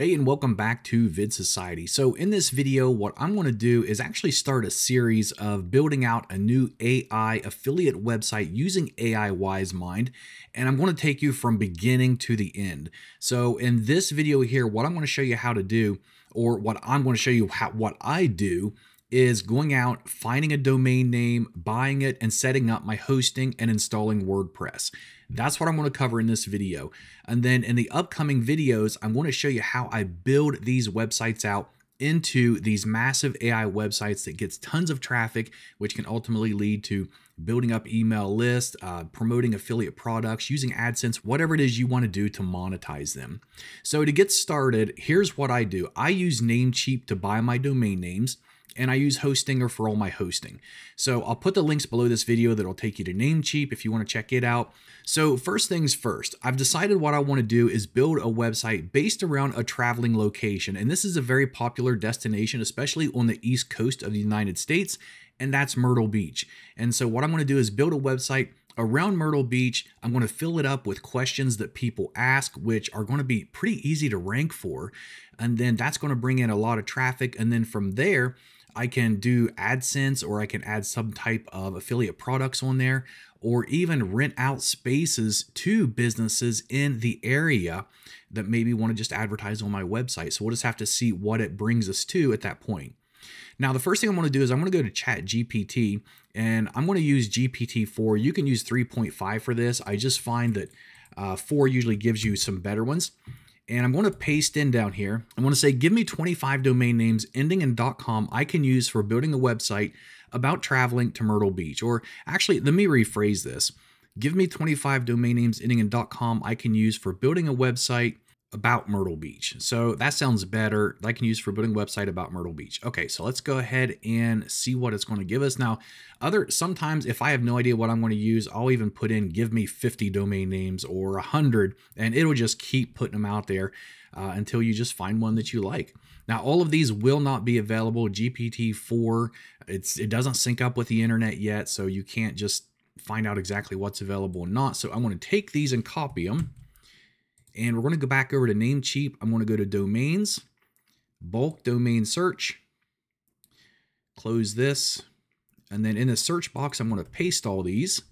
Hey and welcome back to Vid Society. So in this video, what I'm going to do is actually start a series of building out a new AI affiliate website using AIWiseMind, and I'm going to take you from beginning to the end. So in this video here, what I'm going to show you how to do, or what I'm going to show you how, what I do is going out, finding a domain name, buying it, and setting up my hosting and installing WordPress. That's what I'm going to cover in this video. And then in the upcoming videos, I'm going to show you how I build these websites out into these massive AI websites that gets tons of traffic, which can ultimately lead to building up email lists, uh, promoting affiliate products, using AdSense, whatever it is you want to do to monetize them. So to get started, here's what I do. I use Namecheap to buy my domain names and I use Hostinger for all my hosting. So I'll put the links below this video that'll take you to Namecheap if you want to check it out. So first things first, I've decided what I want to do is build a website based around a traveling location. And this is a very popular destination, especially on the East Coast of the United States, and that's Myrtle Beach. And so what I'm going to do is build a website around Myrtle Beach. I'm going to fill it up with questions that people ask, which are going to be pretty easy to rank for. And then that's going to bring in a lot of traffic. And then from there, I can do AdSense or I can add some type of affiliate products on there or even rent out spaces to businesses in the area that maybe want to just advertise on my website. So we'll just have to see what it brings us to at that point. Now, the first thing I'm going to do is I'm going to go to ChatGPT and I'm going to use GPT-4. You can use 3.5 for this. I just find that uh, 4 usually gives you some better ones and I'm going to paste in down here. I'm going to say, give me 25 domain names ending in .com I can use for building a website about traveling to Myrtle Beach. Or actually, let me rephrase this. Give me 25 domain names ending in .com I can use for building a website about Myrtle Beach. So that sounds better. I can use for building a website about Myrtle Beach. Okay, so let's go ahead and see what it's going to give us. Now, other sometimes if I have no idea what I'm going to use, I'll even put in give me 50 domain names or 100 and it'll just keep putting them out there uh, until you just find one that you like. Now, all of these will not be available. GPT-4, it's it doesn't sync up with the internet yet, so you can't just find out exactly what's available or not. So I'm going to take these and copy them and we're going to go back over to Namecheap. I'm going to go to domains, bulk domain search, close this. And then in the search box, I'm going to paste all these.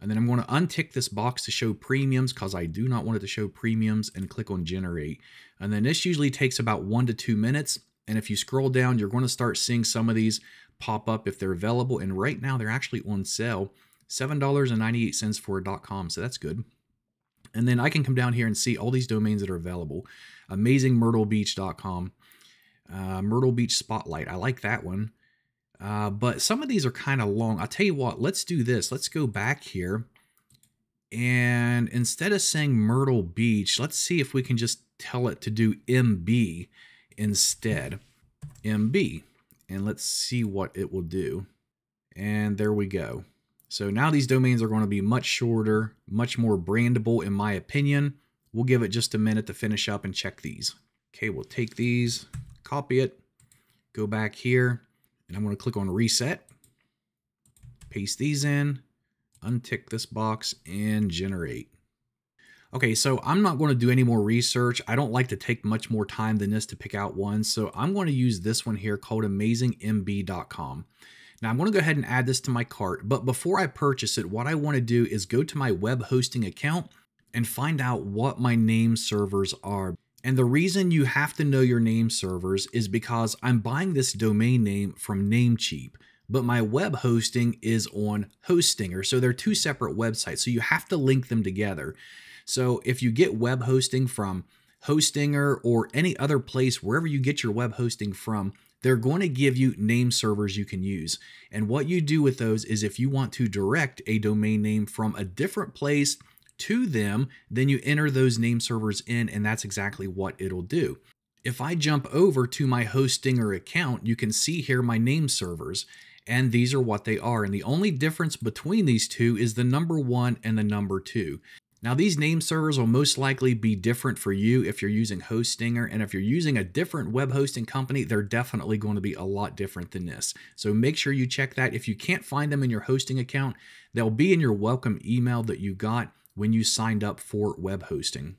And then I'm going to untick this box to show premiums because I do not want it to show premiums and click on generate. And then this usually takes about one to two minutes. And if you scroll down, you're going to start seeing some of these pop up if they're available. And right now they're actually on sale, $7.98 for a .com. So that's good. And then I can come down here and see all these domains that are available. AmazingMyrtleBeach.com, uh, Myrtle Beach Spotlight. I like that one. Uh, but some of these are kind of long. I'll tell you what, let's do this. Let's go back here. And instead of saying Myrtle Beach, let's see if we can just tell it to do MB instead. MB. And let's see what it will do. And there we go. So now these domains are going to be much shorter, much more brandable in my opinion. We'll give it just a minute to finish up and check these. Okay, we'll take these, copy it, go back here, and I'm going to click on reset, paste these in, untick this box, and generate. Okay, so I'm not going to do any more research. I don't like to take much more time than this to pick out one, so I'm going to use this one here called AmazingMB.com. Now I'm going to go ahead and add this to my cart, but before I purchase it, what I want to do is go to my web hosting account and find out what my name servers are. And the reason you have to know your name servers is because I'm buying this domain name from Namecheap, but my web hosting is on Hostinger. So they're two separate websites. So you have to link them together. So if you get web hosting from Hostinger or any other place, wherever you get your web hosting from, they're going to give you name servers you can use. And what you do with those is if you want to direct a domain name from a different place to them, then you enter those name servers in, and that's exactly what it'll do. If I jump over to my Hostinger account, you can see here my name servers, and these are what they are. And the only difference between these two is the number one and the number two. Now, these name servers will most likely be different for you if you're using Hostinger, and if you're using a different web hosting company, they're definitely going to be a lot different than this. So make sure you check that. If you can't find them in your hosting account, they'll be in your welcome email that you got when you signed up for web hosting.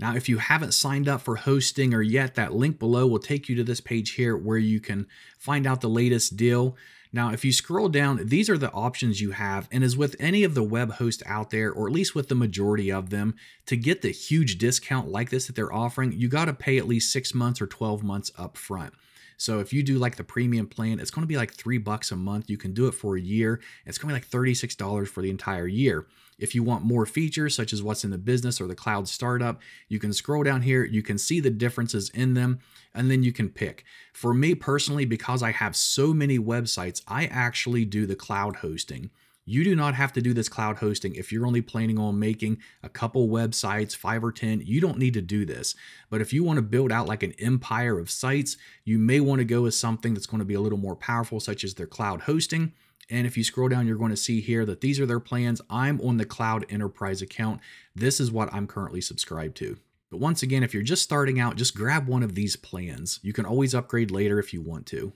Now, if you haven't signed up for Hostinger yet, that link below will take you to this page here where you can find out the latest deal. Now, if you scroll down, these are the options you have. And as with any of the web hosts out there, or at least with the majority of them, to get the huge discount like this that they're offering, you got to pay at least six months or 12 months up front. So if you do like the premium plan, it's going to be like three bucks a month. You can do it for a year. It's going to be like $36 for the entire year. If you want more features, such as what's in the business or the cloud startup, you can scroll down here. You can see the differences in them and then you can pick. For me personally, because I have so many websites, I actually do the cloud hosting. You do not have to do this cloud hosting if you're only planning on making a couple websites, five or 10. You don't need to do this. But if you want to build out like an empire of sites, you may want to go with something that's going to be a little more powerful, such as their cloud hosting. And if you scroll down, you're going to see here that these are their plans. I'm on the Cloud Enterprise account. This is what I'm currently subscribed to. But once again, if you're just starting out, just grab one of these plans. You can always upgrade later if you want to.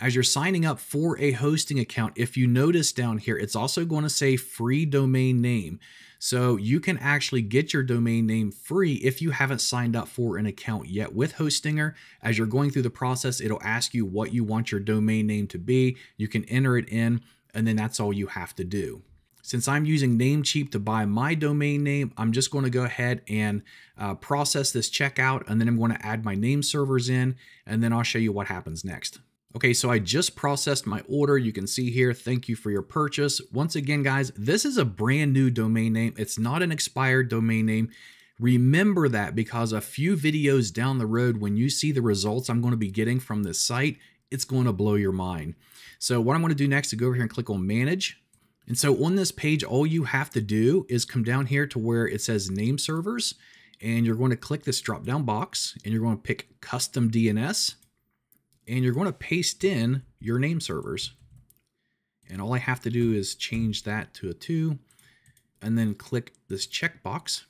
As you're signing up for a hosting account, if you notice down here, it's also going to say free domain name. So you can actually get your domain name free if you haven't signed up for an account yet with Hostinger. As you're going through the process, it'll ask you what you want your domain name to be. You can enter it in, and then that's all you have to do. Since I'm using Namecheap to buy my domain name, I'm just going to go ahead and uh, process this checkout, and then I'm going to add my name servers in, and then I'll show you what happens next. Okay, so I just processed my order. You can see here, thank you for your purchase. Once again, guys, this is a brand new domain name. It's not an expired domain name. Remember that because a few videos down the road, when you see the results I'm going to be getting from this site, it's going to blow your mind. So what I'm going to do next is go over here and click on Manage. And so on this page, all you have to do is come down here to where it says name servers, and you're going to click this drop down box and you're going to pick custom DNS and you're going to paste in your name servers. And all I have to do is change that to a two and then click this checkbox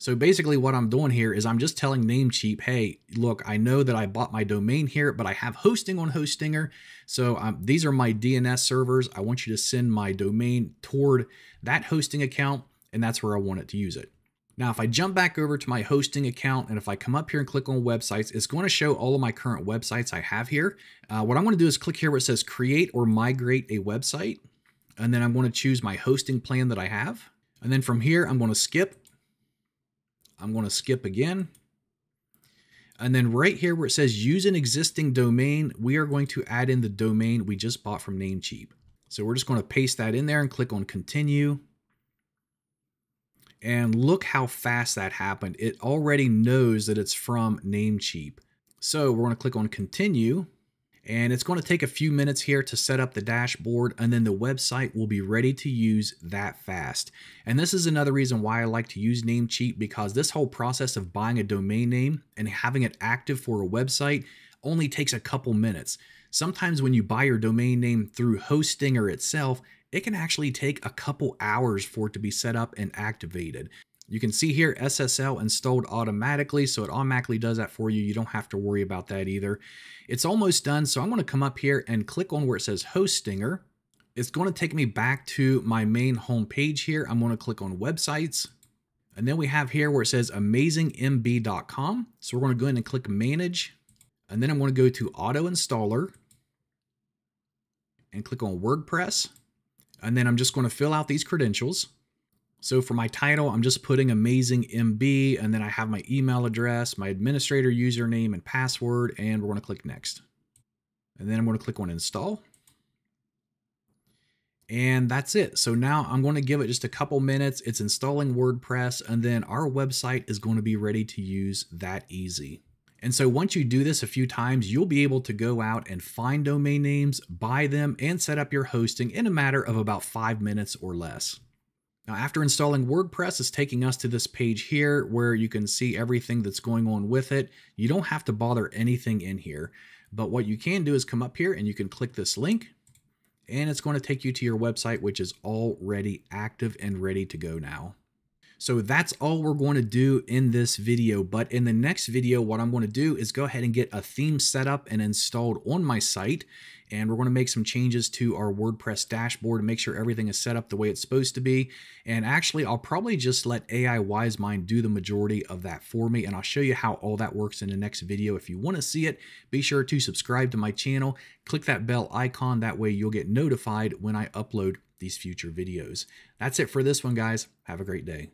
so basically what I'm doing here is I'm just telling Namecheap, hey, look, I know that I bought my domain here, but I have hosting on Hostinger. So um, these are my DNS servers. I want you to send my domain toward that hosting account, and that's where I want it to use it. Now, if I jump back over to my hosting account and if I come up here and click on websites, it's going to show all of my current websites I have here. Uh, what I'm going to do is click here where it says create or migrate a website. And then I'm going to choose my hosting plan that I have. And then from here, I'm going to skip I'm going to skip again. And then right here where it says use an existing domain, we are going to add in the domain we just bought from Namecheap. So we're just going to paste that in there and click on continue. And look how fast that happened. It already knows that it's from Namecheap. So we're going to click on continue and it's going to take a few minutes here to set up the dashboard and then the website will be ready to use that fast. And this is another reason why I like to use Namecheap because this whole process of buying a domain name and having it active for a website only takes a couple minutes. Sometimes when you buy your domain name through Hostinger itself, it can actually take a couple hours for it to be set up and activated. You can see here SSL installed automatically, so it automatically does that for you. You don't have to worry about that either. It's almost done, so I'm going to come up here and click on where it says Hostinger. It's going to take me back to my main home page here. I'm going to click on websites. And then we have here where it says amazingmb.com. So we're going to go ahead and click manage. And then I'm going to go to auto installer and click on WordPress. And then I'm just going to fill out these credentials. So for my title, I'm just putting amazing MB and then I have my email address, my administrator username and password, and we're going to click next. And then I'm going to click on install. And that's it. So now I'm going to give it just a couple minutes. It's installing WordPress and then our website is going to be ready to use that easy. And so once you do this a few times, you'll be able to go out and find domain names, buy them, and set up your hosting in a matter of about five minutes or less. Now, after installing WordPress, it's taking us to this page here where you can see everything that's going on with it. You don't have to bother anything in here, but what you can do is come up here and you can click this link and it's going to take you to your website, which is already active and ready to go now. So that's all we're going to do in this video. But in the next video, what I'm going to do is go ahead and get a theme set up and installed on my site. And we're going to make some changes to our WordPress dashboard to make sure everything is set up the way it's supposed to be. And actually, I'll probably just let AIWiseMind do the majority of that for me. And I'll show you how all that works in the next video. If you want to see it, be sure to subscribe to my channel, click that bell icon. That way you'll get notified when I upload these future videos. That's it for this one, guys. Have a great day.